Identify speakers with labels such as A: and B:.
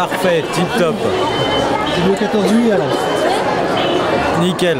A: Parfait, tip top.
B: C'est le 14 juillet alors.
A: Nickel.